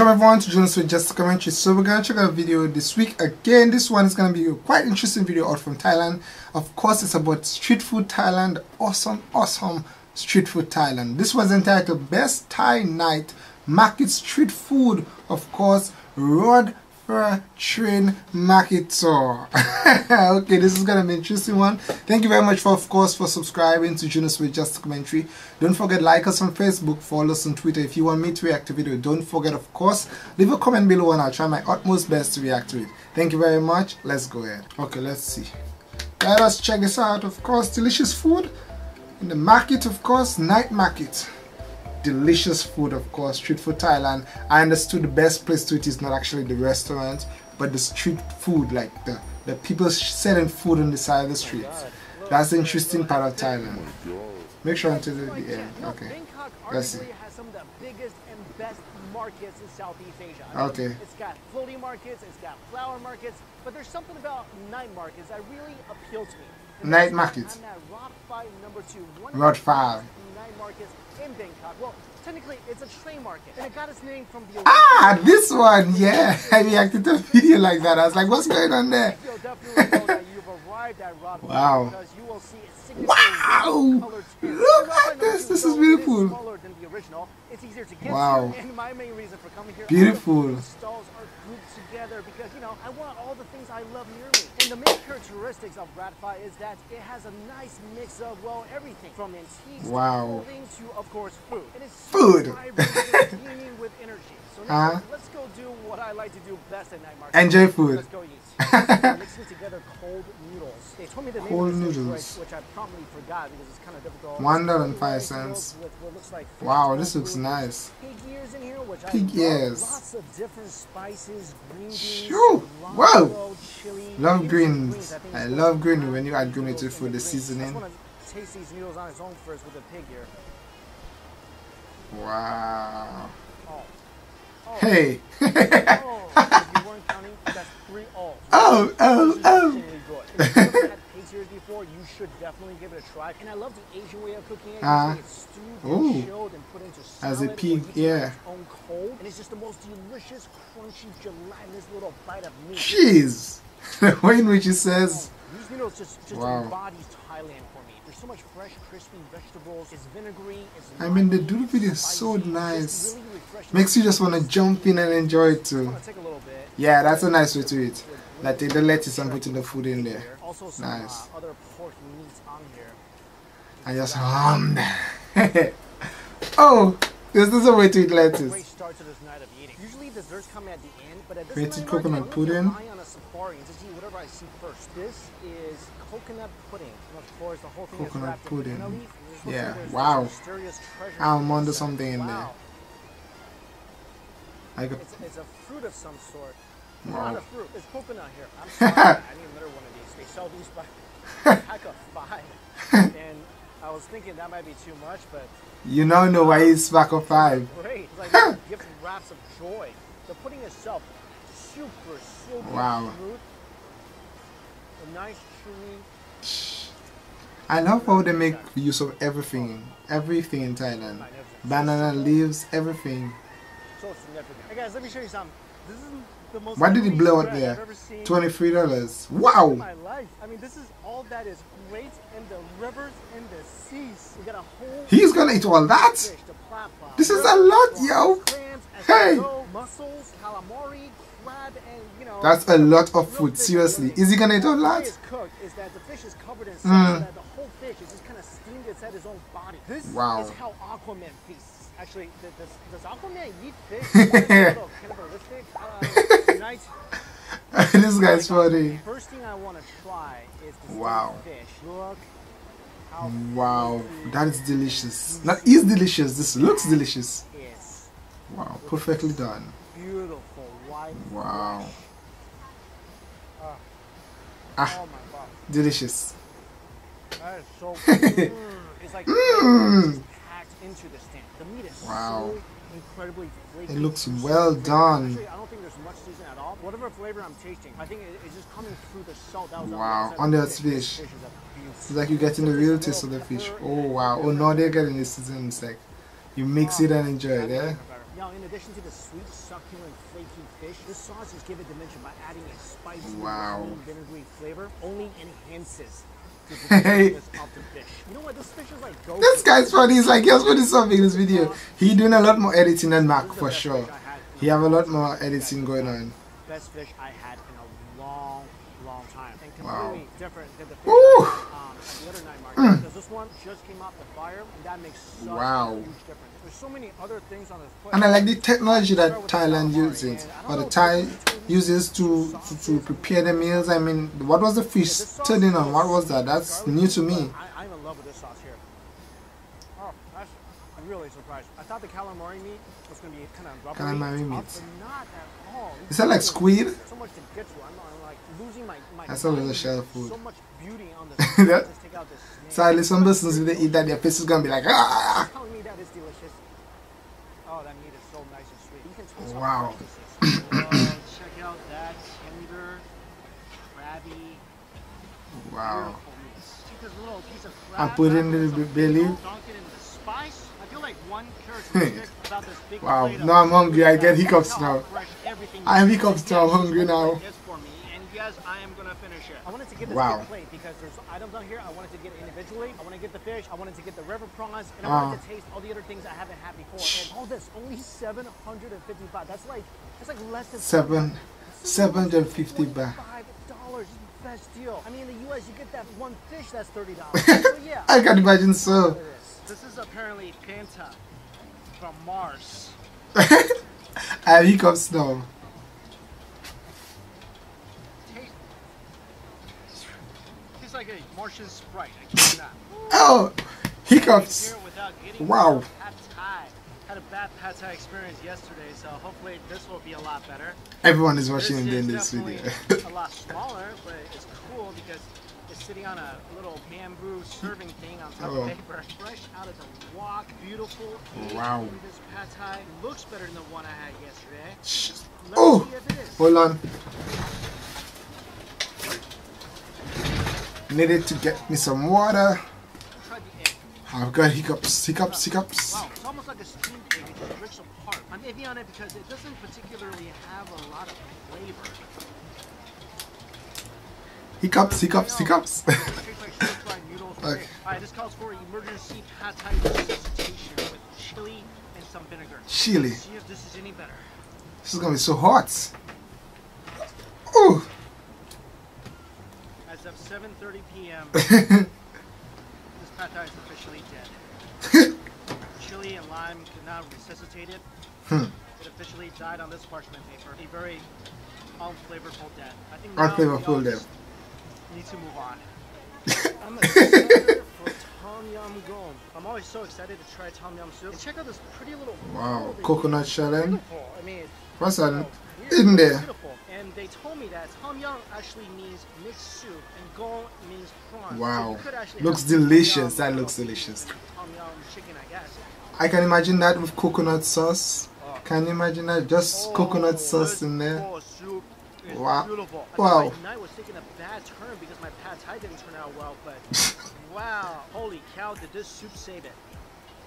Welcome everyone to Junosuede Just Commentary. So we're gonna check out a video this week. Again, this one is gonna be a quite interesting video out from Thailand. Of course, it's about street food Thailand. Awesome, awesome street food Thailand. This was entitled Best Thai Night Market Street Food. Of course, Road Train Market Tour. okay, this is gonna be an interesting one. Thank you very much for, of course, for subscribing to Junosuede Just Commentary. Don't forget like us on Facebook, follow us on Twitter. If you want me to react to video, don't forget, of course, leave a comment below and I'll try my utmost best to react to it. Thank you very much. Let's go ahead. Okay, let's see. Let us check this out. Of course, delicious food in the market, of course, night market delicious food of course street food thailand i understood the best place to eat is not actually the restaurant but the street food like the the people selling food on the side of the streets that's the interesting part of thailand make sure until the end okay let's see markets in Southeast Asia. Okay. It's got floating markets, it's got flower markets, but there's something about night markets that really appeal to me. Night markets. I'm at Rod Fai number 2. One Rod Fai. Night markets in Bangkok. Well, technically, it's a train market, and it got its name from the. Ah, this one, yeah. I reacted to a video like that. I was like, what's going on there? You'll definitely know that you've arrived at Rod Wow. because you will see its Wow! Look at this. This is beautiful. Smaller than the original. It's easier to get Wow. to, and my main reason for coming here. Beautiful. the stalls are grouped together because you know I want all the things I love near me. And the main characteristics of Rod Fai is that it has a nice mix of well everything from antiques Wow. to clothing to of course food. It is Food. So vibrant and energy. So now let's go do what I like to do best at night market. Enjoy food. Let's go eat. We're mixing together cold noodles. They told me the name of this dish, which I promptly forgot because it's kind of difficult. One dollar and five cents. with what looks like fish Wow, this looks nice. Pig ears in here, which Pig ears. Lots of different spices, green beans, Shoo. Whoa. Love greens. I love green when you add green to food, the seasoning. I just want to taste these noodles on its own first with the pig ear. Wow. Oh. Oh. Hey. Oh, you weren't counting, that's three alls. Oh, oh, oh. insanely good. If you've never had pig ears before, you should definitely give it a try. And I love the Asian way of cooking it. Uh, it's stewed ooh. and chilled and put into salad. As a or pig you can its own cold. And it's just the most delicious, crunchy, gelatinous little bite of meat. Jeez. The way in which he says, These noodles just, just Wow. embodies Thailand for me. There's so much fresh, crispy vegetables. It's vinegary. It's I mean, the limey, doodle video is so nice. Makes you just want to jump in and enjoy it too. take a little bit. Yeah, that's a nice way to eat. Like take the lettuce and putting the food in there. Nice. uh, other pork meats on here. And just hummed. oh, this is a way to eat lettuce. start to this night of eating. Usually desserts come at the end, but at this Grated night market, coconut pudding. on a safari and just eat whatever I see first. This is coconut pudding, and of course the whole thing Coconut is wrapped pudding. in leaf. and this looks Yeah, wow. this mysterious I'm onto inside. something in there. Wow. I got, It's, it's a fruit of some sort. Wow. Not a fruit. It's coconut here. I'm sorry. I need another one of these. They sell these by pack of five. and I was thinking that might be too much, but you now know why he's back of five. great. It's like gift wraps of joy. The pudding itself, super super Wow. smooth. A nice chewy. I love how they make use of everything. Everything in Thailand. Banana leaves, everything. So significant. Hey guys, let me show you something. This is Why did he blow it there? Seen $23. Wow! I mean, this is all that is great in the rivers and the seas. We got a whole He's gonna eat all that? fish, the platform. This is a lot, yo! Hey! mussels, calamari, crab, and you know. That's a lot of food, seriously. Is he gonna eat all that? it's cooked is that the fish is covered in Mm. that the whole fish is just kind of steamed inside his own body. This Wow. is how Aquaman feasts. Actually, does, does Aquaman eat fish? Why is it a little cannibalistic? Tonight, this guy's funny. First thing I want to try is Wow. fish. Look how Wow, that is delicious. That is delicious. This looks delicious. Wow, perfectly done. beautiful white. Wow. Ah. Ah, Oh my god, delicious. that is so. it's like Mm. packed into the steak. The meat is Wow. so incredibly flaky. It looks well done. Actually, I don't think there's much season at all. Whatever flavor I'm tasting, I think it, it's just coming through the salt that was Wow, on that fish. This is beauty. It's like you're getting the real taste of the fish. Oh wow. Oh no, they're getting the season. It's like you mix oh, it and enjoy it, yeah? Now, in addition to the sweet, succulent, flaky fish, the sauces give it dimension by adding a spicy, Wow. vinegary flavor. Only enhances what? This is guy's funny. He's like, he was putting something in this video. He doing a lot more editing than is the for sure. He have a lot more editing going on. Best fish I had in a long, long And Wow. completely different than the fish Woo! Um, the other night market. Because this one just came off the fire, and that makes such Wow. a huge difference. There's so many other things on this plate. And I like the technology that Thailand uses, or the Thai uses to, to, to prepare the meals. I mean, what was the fish turning on? What was that? That's new to me. I, I'm in love with this sauce here. I'm really surprised. I thought the calamari meat was going to be kind of rubbery, Calamari meat. not at all. Is that like squid? So much to get to. I'm, I'm like losing my, my That's a little shell food. So much beauty on this. That- Just take out this snake. Sadly, some persons if they eat that, their face is gonna be like, ah. telling me that is delicious. Oh, that meat is so nice and sweet. You can taste Wow. this check out that tender, crabby, Wow. beautiful meat. Take this little piece of I put it in with the some belly. pickle, dunk it in the spice. I feel like about this big Wow. plate Now I'm hungry. I get hiccups now. I have hiccups now. I'm hungry now. plate is for me, and yes, I am gonna finish it. I wanted to get this Wow. big plate because there's items on here I wanted to get individually. I want to get the fish. I wanted to get the river prawns, and I wanted to taste all the other things I haven't had before. And all this only 755. That's like that's like less than Seven, 750 baht. Five dollars best deal. I mean, in the U.S. you get that one fish that's thirty dollars. so yeah. I can imagine so. This. Is apparently Fanta from Mars. I have hiccups now. He's like a Martian Sprite. I kid you not. Oh, hiccups. Wow. Had a bad Pad Thai experience yesterday, so hopefully this will be a lot better. Everyone is watching this is this video. a lot smaller, but it's cool because it's sitting on a little bamboo serving thing on top Oh. of paper. Fresh out of the wok, beautiful. Wow. This Pad Thai looks better than the one I had yesterday. Oh, see if it is. hold on. Needed to get me some water. Try the egg. I've got hiccups, hiccups, hiccups. Wow, it's almost like a steamed egg. It just breaks apart. I'm iffy on it because it doesn't particularly have a lot of flavor. Hiccups, hiccups, hiccups. It tastes like stir-fried noodles. with Okay. Alright, this calls for emergency pad thai resuscitation with chili and some vinegar. Chili. See if this is any better. This is gonna be so hot. Oh, As of 7:30 p.m., this pad thai is officially dead. Chili and lime could not resuscitate it. Hmm. It officially died on this parchment paper. A very unflavorful death. I think unflavorful just Need to move on. I'm a for Tom Yum Goong. I'm always so excited to try Tom Yum soup. And check out this pretty little Wow, coconut use. shell. I mean, What's oh, that weird, in there? And they told me that Tom Yum actually means mixed soup and Goong means prawns. So Wow. you could actually Looks delicious. That looks delicious. Tom Yum chicken, I guess. I can imagine that with coconut sauce. Oh. Can you imagine that? Just coconut oh, sauce in there. Wow. beautiful. Wow. my night was taking a bad turn because my pad thai didn't turn out well, but wow, holy cow, did this soup save it?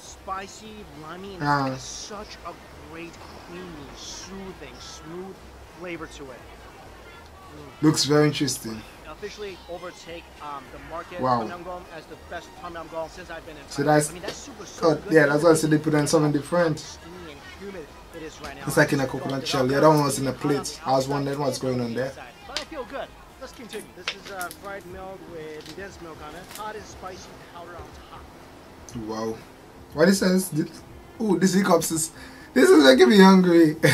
Spicy, limey, and it's such a great, creamy, soothing, smooth flavor to it. Looks very interesting. Officially overtake um, the market Wow. Tom Yum Goong as the best Tom Yum Goong since I've been in. So that's- I mean, that soup was so good. yeah, that's why I said they put in something different. Steamy and humid it is right now. It's like in a coconut shell. The other one was in a Hot on the plate. I was wondering what's going on there. But I feel good. Let's continue. This is uh, fried milk with condensed milk on it. Hot and spicy powder on top. Wow. What it says? Oh, this hiccups is. This is making me hungry.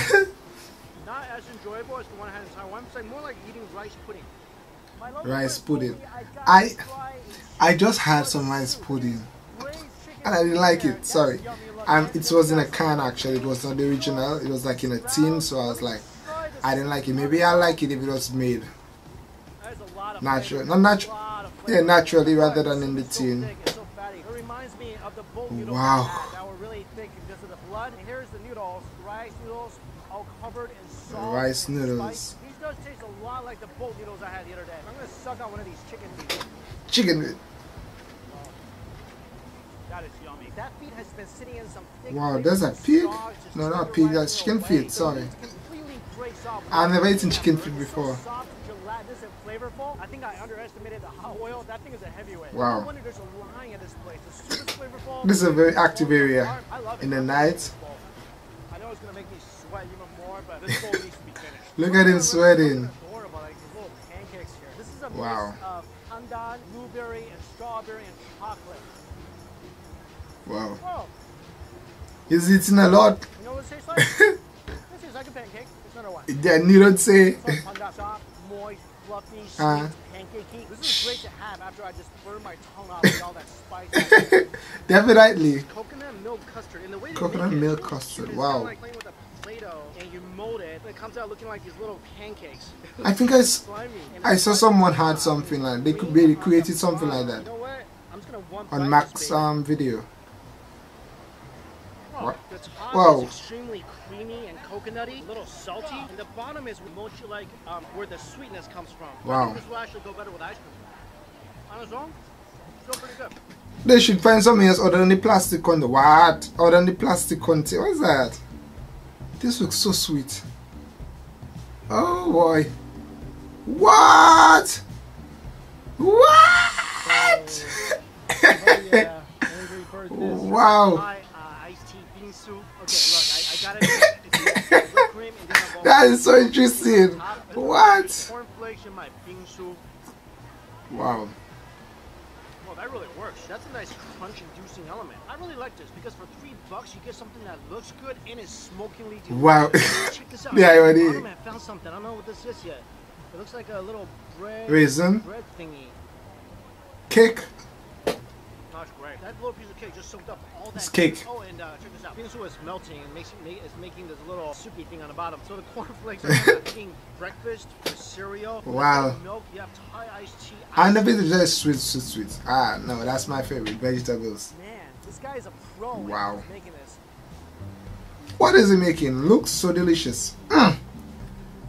Not as enjoyable as the one I had in Taiwan. It's like more like eating rice pudding. Rice pudding. I got I- to try I just had some rice pudding. And I didn't like it. Sorry. And it was in a can actually. It was not the original. It was like in a tin. So I was like, I didn't like it. Maybe I like it if it was made. That is a lot of Natural. Not natural. A lot of Yeah, naturally rather than in the tin. thick, it's so fatty. It reminds me of the boat noodles Wow. That were really thick because of the blood. And here's the noodles, rice noodles, all covered in salt. Rice noodles. These does taste a lot like the boat noodles I had the other day. I'm gonna suck on one of these chicken feet. Chicken. That is yummy. That feet has been sitting in some thick Wow, there's a pig? sauce, No, not tenderized pig, that's chicken feet, sorry. it completely breaks off I've never eaten chicken feet before. soft, gelatinous, and flavorful. I think I underestimated the hot oil. That thing is a heavyweight. Wow. No wonder there's a line at this place. It's super flavorful. This is a very active area apart. I love it. in the night. I know it's gonna make me sweat even more, but this bowl needs to be finished. Look at him Look sweating. Adorable, Wow. Whoa, He's eating a lot. you know what it tastes like? this tastes like a pancake. It's another one. Then you don't say. It's like pandan soft, moist, fluffy, Uh. pancakey. This is great to have after I just burned my tongue off with all that spice. Definitely. coconut milk custard. And the way Coconut it, milk it's custard. It's wow. like playing with a Play-Doh and you mold it, and it comes out looking like these little pancakes. I think I. I saw someone had something like they could be created something like You that know what? I'm just gonna one on Max um video. Oh, what? The Whoa. is extremely creamy and coconutty, a little salty, and the bottom is mochi like um, where the sweetness comes from. Wow. this will actually go better with ice cream. On its own, still pretty good. They should find something else other than the plastic container. What? Other than the plastic container. What's that? This looks so sweet. Oh boy. What? What? Oh yeah, Angry Bird. Wow. That is so interesting. What? Cornflakes in my bean soup. Wow. Well, that really works. That's a nice crunch-inducing element. I really like this because for three bucks you get something that looks good and is smokingly delicious. Wow. Check this out. Yeah, I already- Bottom, I found something. I don't know what this is yet. It looks like a little bread. Raisin. Bread thingy. Cake. That's great. That little piece of cake just soaked up all that. It's cake. Oh, and uh, check out. Bean is melting and makes ma- is making this little soupy thing on the bottom. So the cornflakes are eating breakfast for cereal. Wow. Milk. You have Thai iced tea. I never eat just sweet, sweet, sweet. Ah, no, that's my favorite. Vegetables. Man, this guy is a pro. Wow. making this. What is he making? Looks so delicious. Mm.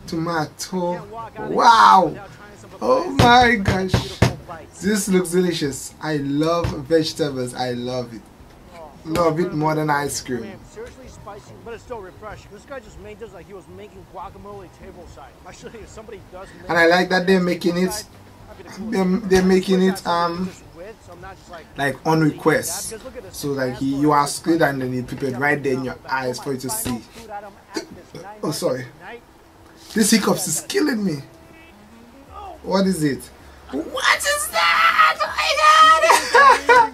Tomato. Can't walk out of here Wow. without trying some of Oh my gosh. This looks delicious. I love vegetables. I love it. Oh, Love it more than ice cream. Man, seriously spicy, but it's still refreshing. This guy just made this like he was making guacamole tableside. Actually, if somebody does make And I like that they're making it- tableside, that'd be the coolest They're, they're making it um just with, so I'm not just like, on request. that, because look at this So like he, you ask it and then you prepared right there in your eyes for you to see. food item at this night Oh, sorry. This hiccups is killing me. Oh, What is it? What is that? Oh my god!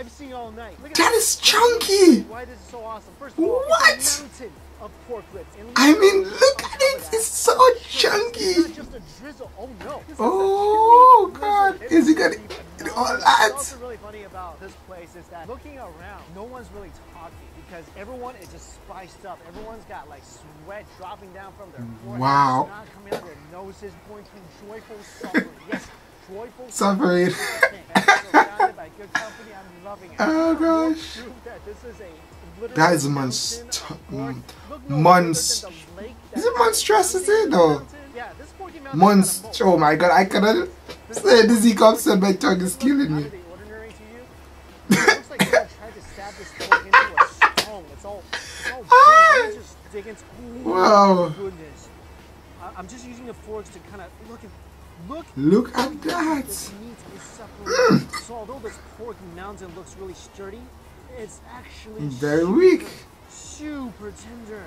I've seen all night. That is chunky! Why this is so awesome? First of all, What? it's a mountain of pork. And I mean, look at it! It's so chunky! not just a drizzle. Oh no. This is a Oh god! Is he gonna eat all that? What's really funny about this place is that looking around, no one's really talking because everyone is just spiced up. Everyone's got like sweat dropping down from their foreheads, Wow. snot coming out their noses, going through joyful suffering. Yes, joyful Suffering. suffering. And surrounded by good company. I'm loving it. Oh, gosh. that is a literal That is mountain monst- mm, Look no monst- further than the lake Is it monstrous, is it, though? Yeah, this Porky Mountain Monst. Oh my god! I cannot say this hiccups and my tongue is killing me. out of the ordinary to you. It looks like someone tried to stab this pork into a stone. It's all, it's all Ah! big. Let me just dig into. Oh, Wow. Goodness. I- I'm just using the forks to kind of look at. Look. Look at that! This meat is separated. So although this pork mountain looks really sturdy, it's actually Very super, weak. Super tender.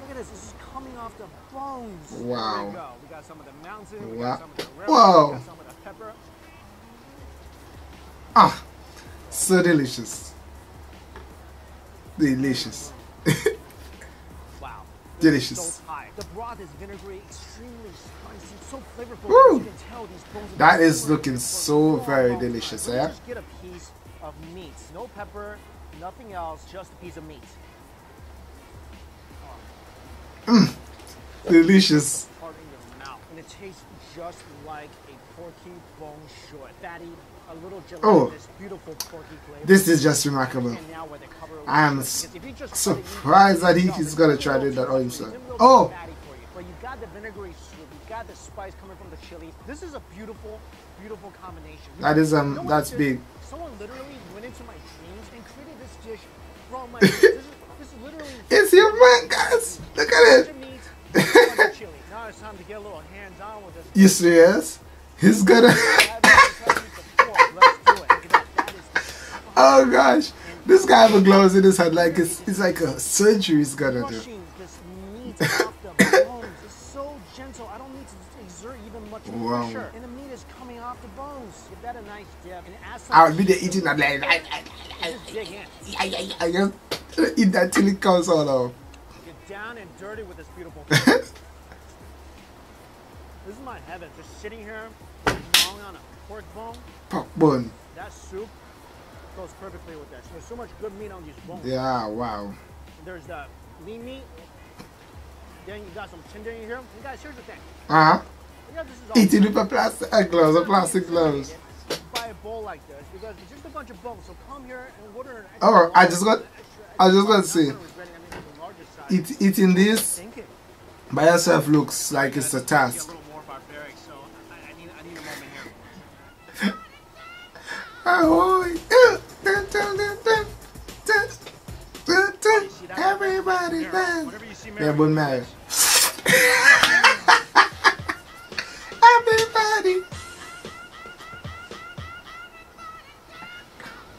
Look at this. This is coming off the bones. Wow. we go. We got some of the mountain. We Wow. got some of the river. Whoa. We got some of the pepper. Ah, so delicious. Delicious. Flavorful. Woo. You can tell these bones have That been looking so very delicious, Let eh? Get a piece of meat. No pepper, nothing else, just a piece of meat. Delicious. Your mouth, and it tastes just like a porky bone short. Fatty, Oh. gelatinous, beautiful porky flavor. This is just remarkable. And now where they cover it I am s- because if you just cut it, you surprised that he is gonna try to do that all himself. it's a little Oh. fatty for you, but you gotta the vinegary soup, you got the spice coming from the chili. This is a beautiful, beautiful combination. That is, um, You know what that's big. Someone literally went into my dreams and created this dish from my. This is, literally It's your man, guys. Look at it. of meat, bunch of chili. Now it's time to get a little hands-on with this. You serious? He's gonna. Oh gosh, this guy a gloves in his head like it's, it's like a surgery he's gonna do. Crushing this meat off the bones is so gentle. I don't need to exert even much Wow. pressure. And the meat is coming off the bones. Give that a nice dip and add some I would be there eating that like, in. I, I, I just eat that till it comes all out. Get down and dirty with this beautiful this is my heaven. Just sitting here, gnawing on a pork bone. Pork bun. That soup goes perfectly with this. There's so much good meat on these bones. Yeah, wow. There's the lean meat. Then you got some tender in here. You guys, here's the thing. Uh huh. Yeah, this is all Eating with a plastic uh, gloves, a plastic gloves. Buy a bowl like this because it's just a bunch of bones. So come here and order an Oh, extra I just got- extra, extra I just got to large. say, I'm not regretting, I mean, the largest size. eat, eating this by yourself looks like it's a task. a Everybody Mary, dance. Whenever you see Yeah, Mary, but do Mary. Everybody.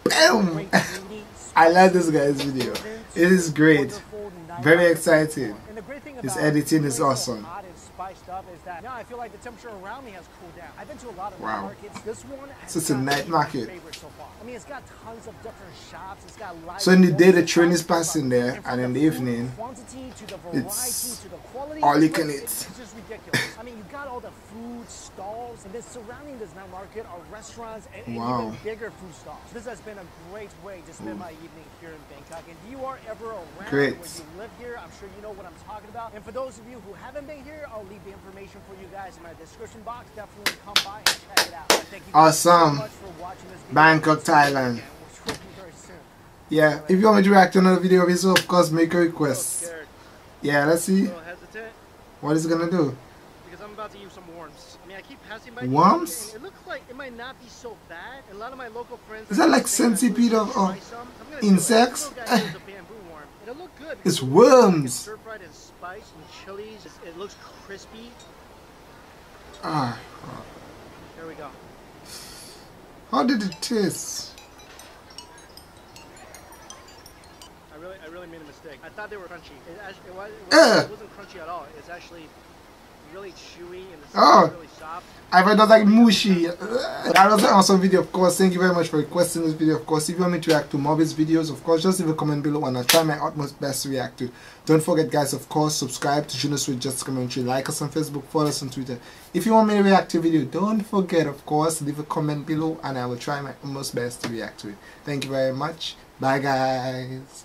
Boom. I like this guy's video. It is great. Very exciting. And the great thing His editing is awesome. And up is that now I feel like the temperature around me has cooled down. I've been to a lot of Wow. markets. This one has So it's a night market. so far. I mean, it's got tons of different shops. It's got live So in the day, the train is passing there, from and in the evening, quantity to the variety it's to the quality, all you can eat. It's just ridiculous. I mean, you got all the food stalls, and then surrounding this night market are restaurants and, and Wow. even bigger food stalls. This has been a great way to spend my evening here in Bangkok. And if you are ever around Great. where you live here, I'm sure you know what I'm talking about. And for those of you who haven't been here, I'll leave the information for you guys in my description box. Definitely come by and check it out. Thank you Awesome. so much for watching this video. Bangkok, Thailand. We'll see you very soon. Yeah, if you want me to react to another video of his, of course, make a A request. Yeah, let's see what is it gonna do. because I'm about to use some worms. I mean, I keep passing by Worms? It looks like it might not be so bad. A lot of my local friends. Is that like saying I should centipede of- of some. I'm gonna do it. insects? It'll look good. It's because it looks like worms. It's stir fried and spice and chilies. It looks crispy. Ah, There we go. how did it taste? I really, I really made a mistake. I thought they were crunchy. It, actually, it, was, it, wasn't, it wasn't crunchy at all. It's actually really chewy and the Oh. is really soft. I thought it was like mushy. That was an awesome video, of course. Thank you very much for requesting this video. Of course, if you want me to react to more of his videos, of course, just leave a comment below and I'll try my utmost best to react to. Don't forget, guys, of course, subscribe to Junosuede Just Commentary. Like us on Facebook, follow us on Twitter. If you want me to react to a video, don't forget, of course, leave a comment below and I will try my utmost best to react to it. Thank you very much. Bye, guys.